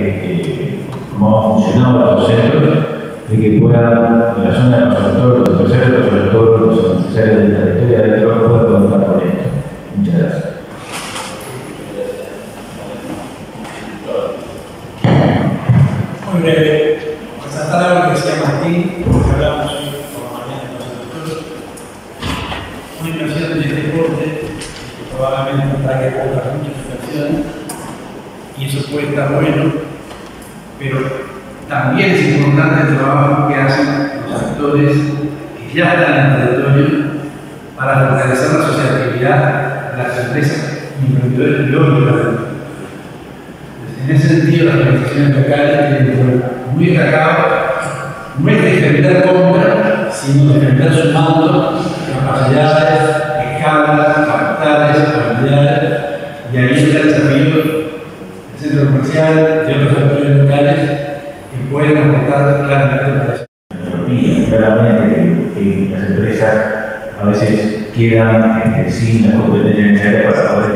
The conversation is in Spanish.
que, como han funcionado los centros, de que puedan, en la zona de los sectores, los terceros, los sectores, los tercero de la territorio, de trabajo, puedan contar con esto. Muchas gracias. Muy breve, resaltar algo que decía Martín, porque hablamos hoy por la mañana con los doctores. Una inversión en el deporte, que probablemente traiga otras muchas inversiones. Y eso puede estar bueno, pero también es importante el trabajo que hacen los actores que ya están en el territorio para fortalecer la asociatividad de las empresas y emprendedores territorio. En ese sentido, las organizaciones locales muy destacado, no es defender compra, sino defender sumando capacidades, escalas, capitales, habilidades, comercial, de otros actores locales que pueden aportar claramente. Y claramente las empresas a veces quedan sin las competencias necesarias para poder